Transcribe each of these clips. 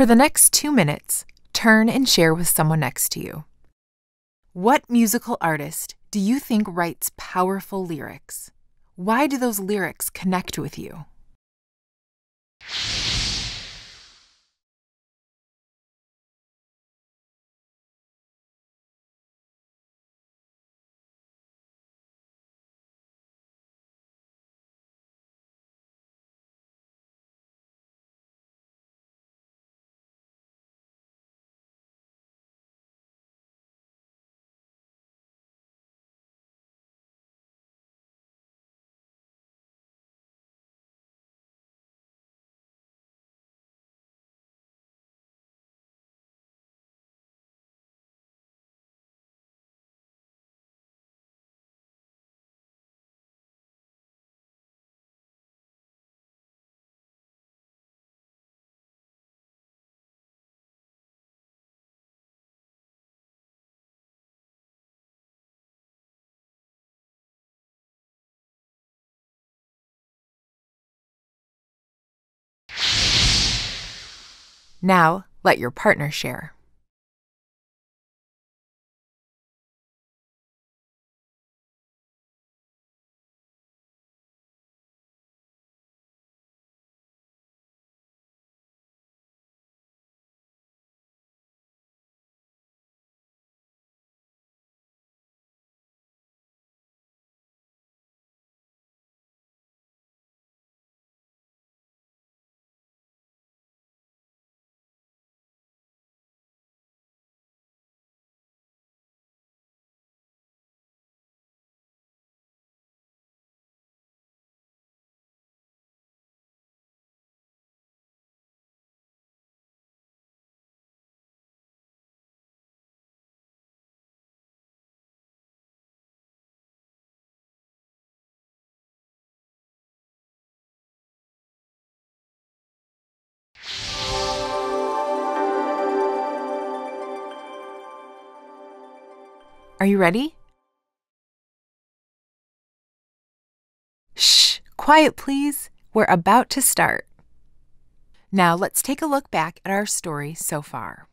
For the next two minutes, turn and share with someone next to you. What musical artist do you think writes powerful lyrics? Why do those lyrics connect with you? Now, let your partner share. Are you ready? Shh, quiet please. We're about to start. Now let's take a look back at our story so far.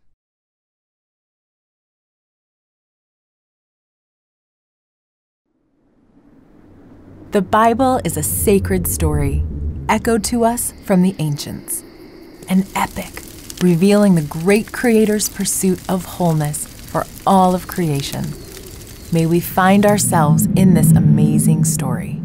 The Bible is a sacred story, echoed to us from the ancients. An epic, revealing the great Creator's pursuit of wholeness for all of creation. May we find ourselves in this amazing story.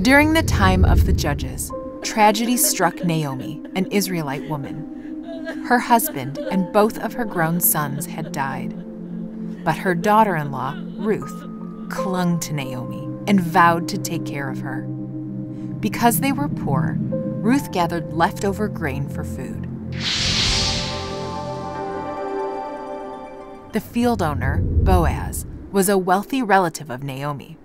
During the time of the judges, tragedy struck Naomi, an Israelite woman. Her husband and both of her grown sons had died. But her daughter in law, Ruth, clung to Naomi and vowed to take care of her. Because they were poor, Ruth gathered leftover grain for food. The field owner, Boaz, was a wealthy relative of Naomi.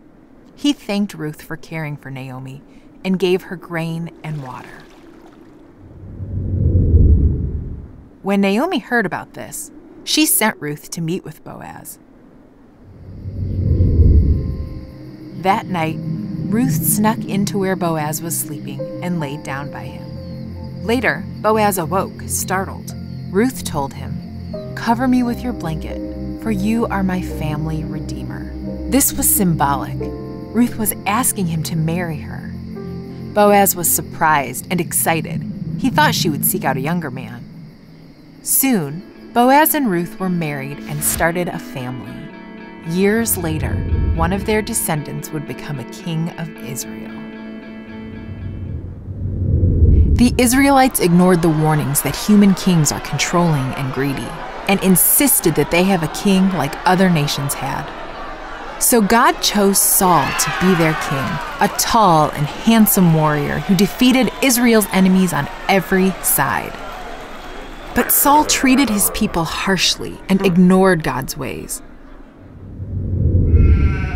He thanked Ruth for caring for Naomi and gave her grain and water. When Naomi heard about this, she sent Ruth to meet with Boaz. That night, Ruth snuck into where Boaz was sleeping and laid down by him. Later, Boaz awoke, startled. Ruth told him, Cover me with your blanket, for you are my family redeemer. This was symbolic. Ruth was asking him to marry her. Boaz was surprised and excited. He thought she would seek out a younger man. Soon, Boaz and Ruth were married and started a family. Years later, one of their descendants would become a king of Israel. The Israelites ignored the warnings that human kings are controlling and greedy and insisted that they have a king like other nations had. So God chose Saul to be their king, a tall and handsome warrior who defeated Israel's enemies on every side. But Saul treated his people harshly and ignored God's ways.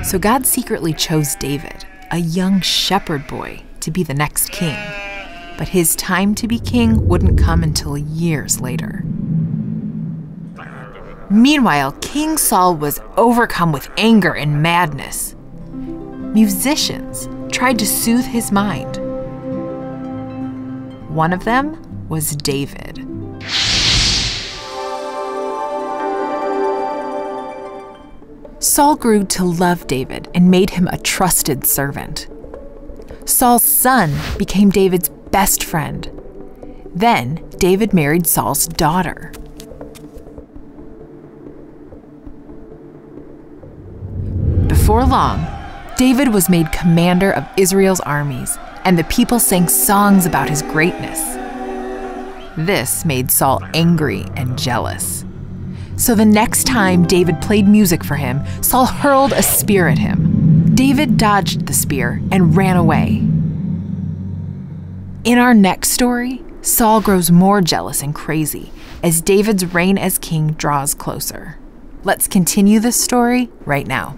So God secretly chose David, a young shepherd boy, to be the next king. But his time to be king wouldn't come until years later. Meanwhile, King Saul was overcome with anger and madness. Musicians tried to soothe his mind. One of them was David. Saul grew to love David and made him a trusted servant. Saul's son became David's best friend. Then David married Saul's daughter. Before long, David was made commander of Israel's armies, and the people sang songs about his greatness. This made Saul angry and jealous. So the next time David played music for him, Saul hurled a spear at him. David dodged the spear and ran away. In our next story, Saul grows more jealous and crazy as David's reign as king draws closer. Let's continue this story right now.